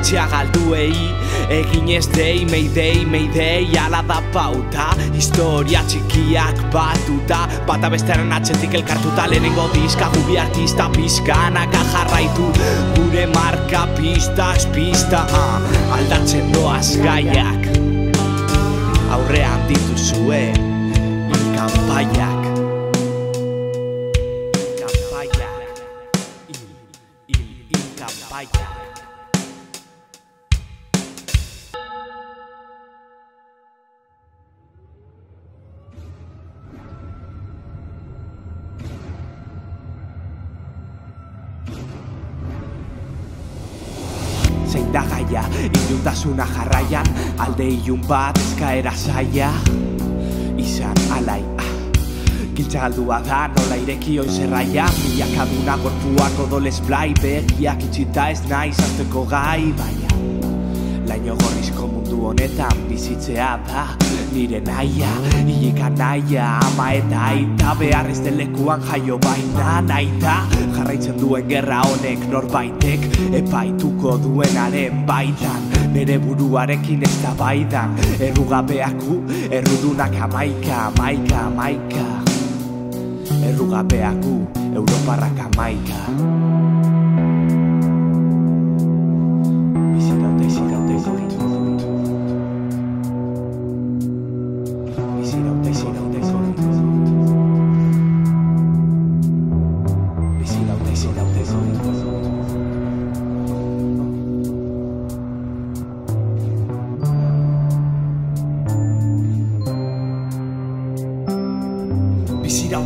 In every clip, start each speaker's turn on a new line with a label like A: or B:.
A: kontzientzia galduei Egin ez dei, meidei, meidei, ala da pauta. Historia txikiak batuta Bata bestearen atxetik elkartuta. Lehenengo diska gubi artista pizkanaka jarraitu. Gure marka pista, pista ah, Aldatzen doaz gaiak. Aurrean dituzue Ilkanpaiak gaia Iluntasuna jarraian Alde ilun bat eskaera zaia Izan alai ah. Giltza galdua da nola ireki oin zerraia Milakaduna gorpuak odolez blai Begiak itxita ez naiz azteko gai Baina Laino gorrizko mundu honetan bizitzea da Nire naia, hilika naia Ama eta aita beharrez den lekuan jaio baina Naita jarraitzen duen gerra honek norbaitek Epaituko duenaren baitan Nere buruarekin ez da baidan. Errugabeaku, errudunak amaika, amaika, amaika Errugabeaku, Europarrak amaika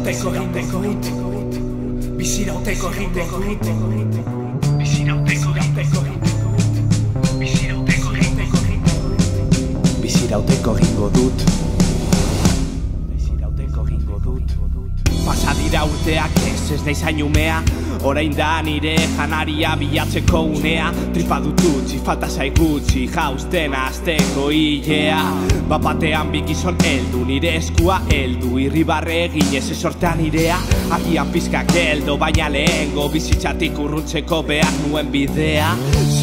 A: Bizirauteko egiteko hit. Bizirauteko egiteko hit. Bizirauteko egiteko hit. Bizirauteko egiteko hit. Bizirauteko egingo dut. Bizirauteko egingo dut. Pasa dira urteak ez ez naiz hainumea Orain da nire janaria bilatzeko unea. Tripa dut utzi, falta zaigutzi Jausten azteko hilea Bapatean bikizon heldu Nire eskua heldu. Irribarre egin ez esortean irea Agian pizkak heldo Baina lehengo bizitzatik urruntzeko behar nuen bidea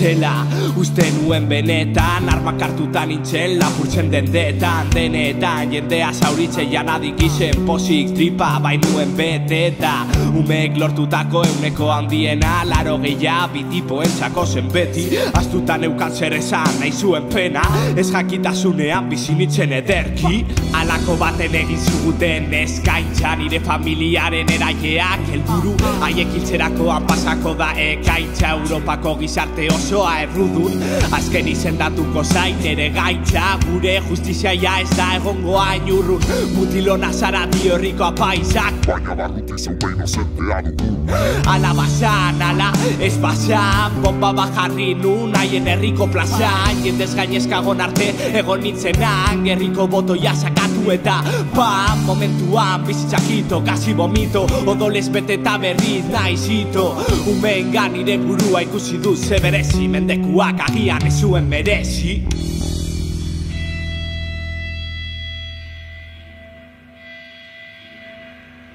A: Zela uste nuen benetan Armak hartutan nintzen lapurtzen dendetan Denetan jendea zauritzen janadik izen Pozik tripa bainuen beteta. Umek lortutako euneko handiena Laro gehia bitipoentzako zen beti Astutan eukan zer esan nahi zuen pena. Ez jakitasunean bizinitzen ederki. Alako baten egin zuguten eskaintza Nire familiaren eraileak helburu Haiek hiltzerakoan pasako da ekaitza. Europako gizarte osoa errudun. Azken izendatuko zain ere gaitza Gure justiziaia ez da egongo hain urrun Mutilona zara diorriko apaizak.
B: Baina barruti zeure inozentea dugu.
A: Ala basan, ala ez basan Bomba bajarri nun haien herriko plazan Jendez gainezkagon arte egon nintzenan Gerriko botoia sakatu eta Pam, momentuan bizitzakito Kasi vomito, odolez bete eta berriz naizito. Umengan nire burua ikusi du ze berezi Mendekuak agian ez zuen merezi.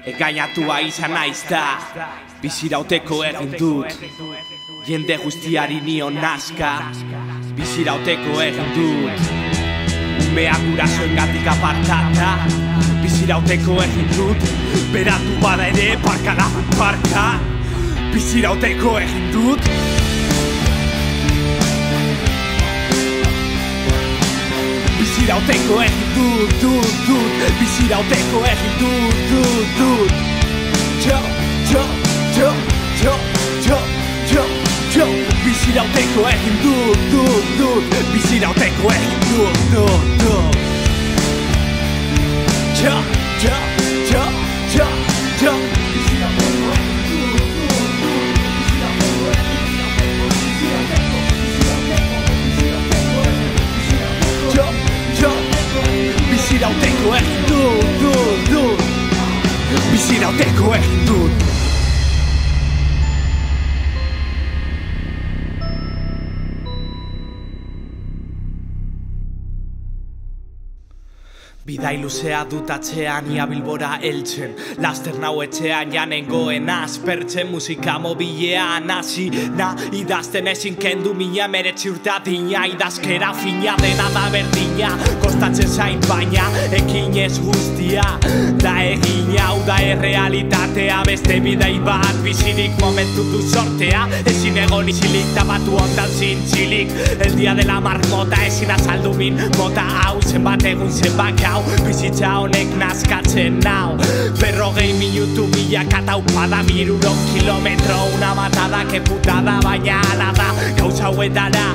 A: Engainatua izan naiz da Bizirauteko egin dut. Jende guztiari nion nazka Bizirauteko egin dut. Umea gurasoen gatik apartata Bizirauteko egin dut. Beratu bada ere parka da parka Bizirauteko egin dut Bizirauteko egin dut, dut, dut Bizirauteko egin dut, dut, dut Jo, jo, jo, jo, jo, jo, jo Bizirauteko egin dut, dut, dut Bizirauteko egin dut, dut, dut Jo, jo, jo, jo, jo Bizirauteko Bizirauteko egin dut, dut, dut Bizirauteko egin dut Bidai luzea dutatzean ia bilbora eltzen. Laster nau etxean janengoen aspertzen Musika mobilean. Hasi Na idazten ezin kendu mina meretzi urte Idazkera fina dena da berdina. Kostatzen zain baina ekin ez guztia Da egin hau da errealitatea Beste bidai bat bizirik momentu du sortea. Ezin egon izilik tabatu ondan zintzilik. El dia de la marmota ezin azaldu min Mota. Hau zenbat egun zenbat gau Bizitza honek nazkatzen nau. Berrogei minutu bilak eta upada Miruro kilometro una matada Que putada baina ala da Gauza huetara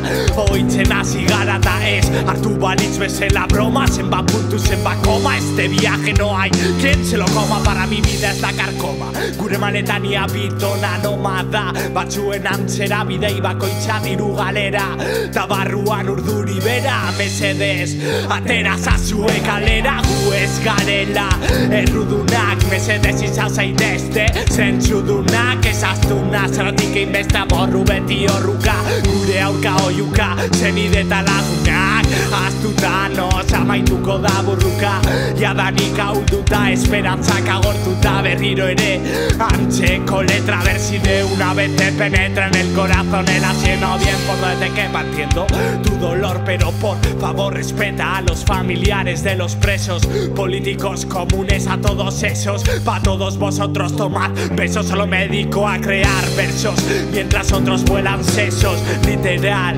A: Oitzen hasi gara ta ez Artu balitz bezala broma Zenba puntu zenba koma Este viaje no hay Quien se lo coma Para mi vida ez dakar koma Gure manetan ia bitona nomada Batzuen antzera bidei bakoitza diru galera. Ta barruan urduri bera Mesedez Atera zazue kalera Gu ez garela. Errudunak Mesedez izan zaitezte. Zentzudunak Ezaztuna Zeratik inbesta borru beti horruka Gure aurka oiuka Zenide eta lagunak. Aztuta noz amaituko da burruka. Jadanik haulduta Esperantzak agortuta berriro ere. Antzeko letra ver si de una vez te penetra en el corazón el asieno bien por donde que entiendo tu dolor pero por favor respeta a los familiares de los presos políticos comunes a todos esos pa todos vosotros tomad besos solo me dedico a crear versos mientras otros vuelan sesos literal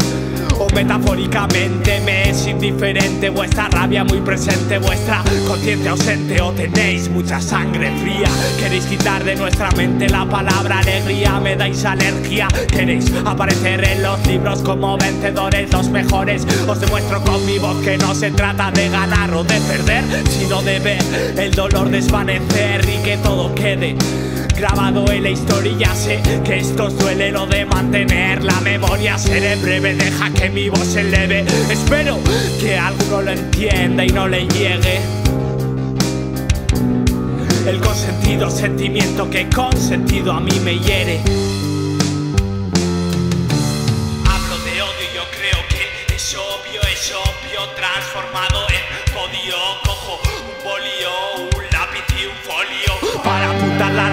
A: o metafóricamente me es indiferente vuestra rabia muy presente, vuestra conciencia ausente o tenéis mucha sangre fría. Queréis quitar de nuestra mente la palabra alegría, me dais alergia. Queréis aparecer en los libros como vencedores, los mejores. Os demuestro con mi voz que no se trata de ganar o de perder, sino de ver el dolor desvanecer y que todo quede grabado en la historia. Sé que esto duele lo de mantener la memoria. Seré breve deja que mi voz se eleve. Espero que alguno lo entienda y no le llegue. El consentido sentimiento que con sentido a mí me hiere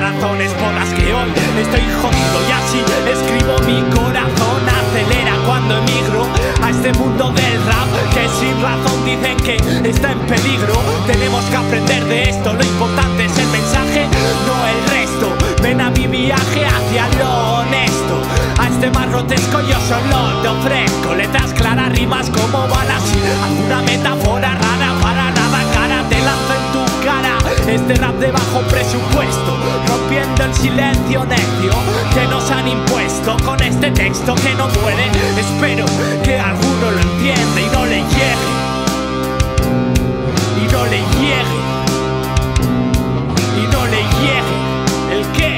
A: razones por las que hoy estoy jodido. Y así escribo mi corazón Acelera cuando emigro a este mundo del rap Que sin razón dicen que está en peligro. Tenemos que aprender de esto Lo importante es el mensaje, no el resto. Ven a mi viaje hacia lo honesto. A este mar grotesco yo solo te ofrezco Letras claras, rimas como balas. Alguna metáfora rara para nada cara Te lanzo en tu cara. Este rap de bajo presupuesto Silencio necio Que nos han impuesto Con este texto que no puede. Espero que alguno lo entienda y no le llegue. Y no le llegue. Y no le llegue. El qué,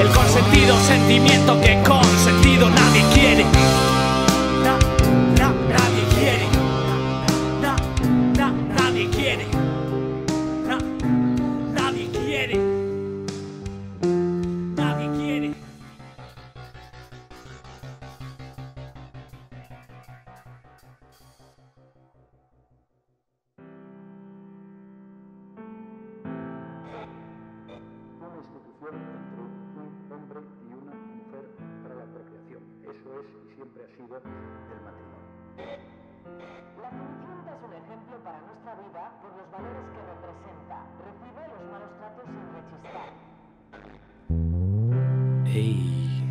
A: el consentido sentimiento que con sentido nadie quiere.
C: Siempre ha sido el matrimonio.
D: La Cenicienta es un ejemplo para nuestra vida por los valores que representa. Recibe los malos tratos sin rechistar.
A: Ey.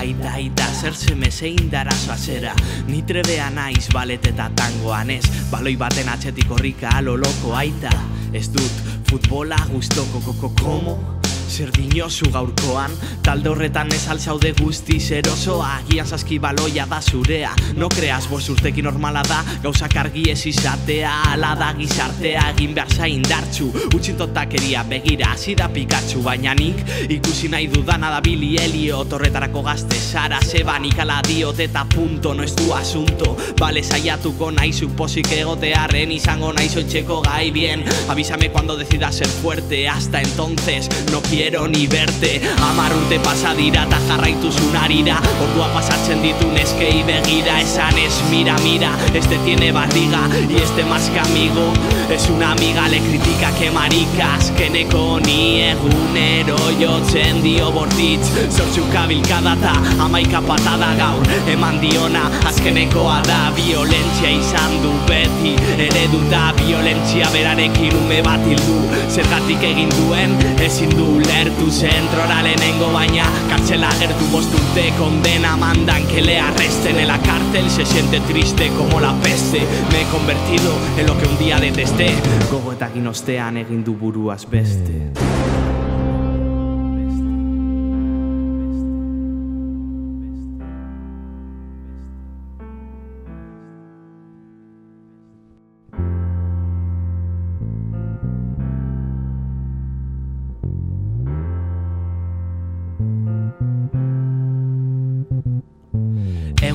A: Aita, aita, zer seme zein darazoa zera? Ni trebea naiz balet eta tangoan ez. Baloi baten atxetik horrika alo loko aita. Ez dut futbola guztoko koko komo Zer dinosu gaurkoan, talde horretan ez alzaude guzti zerosoa Agian saski baloia da zurea, no creas boz urteki normala da. Gauzak argi ez izatea, ala da gizartea Egin behar zain dartxu, utxintotakeria begira hasi da Pikachu. Baina nik ikusi nahi dudana da Billy Elliot. Horretarako gazte zara, zeban ikala diot eta punto, no ez du asunto. Bale saiatuko naizu posik egotearren izango naiz otxeko gai bien. Avísame cuando decidas ser fuerte, hasta entonces no quiero ni verte Amar urte pasa dira eta jarraitu zunarira Ordua pasatzen ditu neskei begira Esan ez mira, mira, este tiene barriga y este más que amigo. Es una amiga, le critica que maricas Keneko ni egunero jotzen dio bortitz. Zortzu kabilkada eta amaika patada gaur Eman diona. Azkenekoa da Violentzia izan du beti Eredu da violentzia berarekin ume bat hildu. Zergatik egin duen ezin du lertu. Zentrora lehenengo baina Kartxela gertu bosturte condena mandan que le arresten. En la cárcel Se siente triste como la peste. Me he convertido en lo que un día detesté. Gogo eta ginostean egin du buruaz beste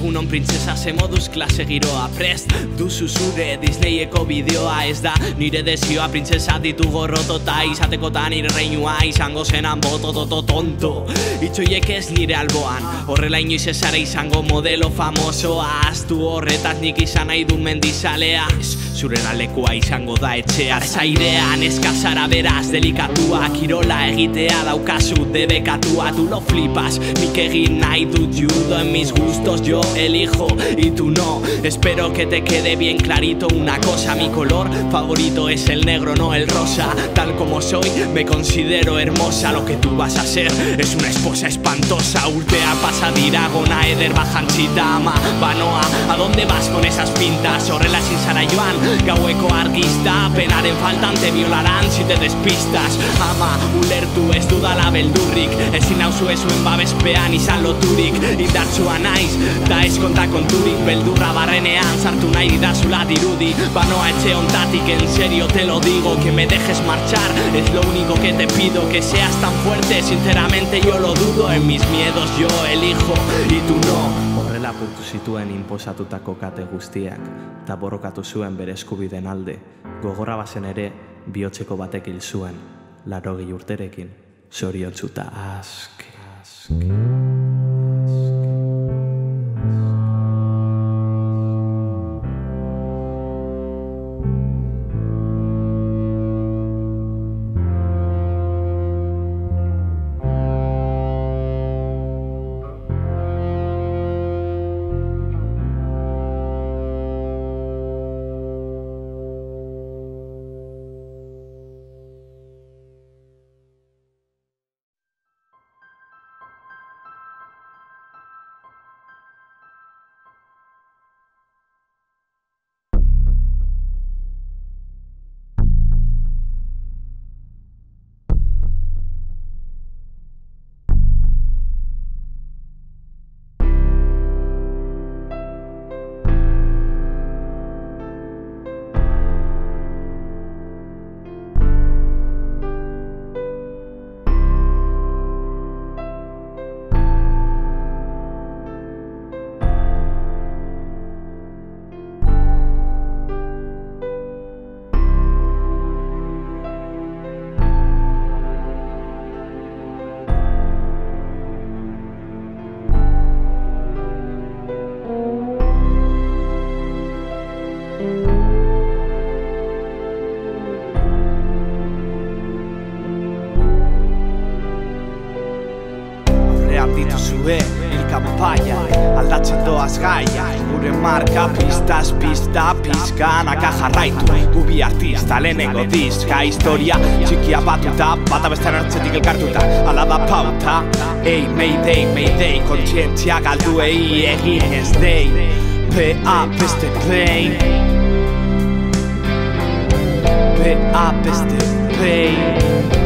A: Egunon printzesa ze moduz klase giroa. Prest duzu zure Disneyeko bideoa Ez da nire desioa. Printzesa ditu gorrotota Izatekotan nire reinua izango zenan boto toto tonto Itxoiek ez nire alboan Horrela inoiz ezare izango modelo famosoa. Aztu horretaz nik izan nahi du mendizalea. Ez Zuren alekua izango da etxea. Zairean eskazara beraz delikatua. Kirola egitea daukazu debekatua. Tu lo flipas, nik egin nahi dut judo en mis gustos. Yo elijo y tú no. Espero que te quede bien clarito una cosa. Mi color favorito es el negro, no el rosa. Tal como soy, me considero hermosa. Lo que tú vas a ser es una esposa espantosa. Urtea pasadira gona eder bajantzita ama Banoa, ¿a dónde vas con esas pintas? Horrela sin zara joan, gaueko argista Penaren faltan te violarán si te despistas. Ama, ulertu ez dudala beldurrik. Ezin nauzu ezuen babespean izan loturik Indartsua naiz, da ez konta konturik Beldurra barrenean sartu nahi didazula dirudi Banoa etxe ontatik, en serio te lo digo Que me dejes marchar, es lo único que te pido Que seas tan fuerte, sinceramente yo lo dudo En mis miedos yo elijo y tú no Horrela apurtu zituen inposatutako kate guztiak eta borrokatu zuen bere eskubiden alde. Gogorra bazen ere, bihotzeko batek hil zuen, larogi urterekin, zoriotzuta aske. aske. Doaz gaia Gure marka pistaz pista Pizkanaka jarraitu Gubi artista lehenengo diska Historia txikia batuta Bata bestean hartzetik elkartuta Ala da pauta Ei, mayday, mayday Kontzientzia galduei egin ez dei P.A. beste pain P.A. beste pain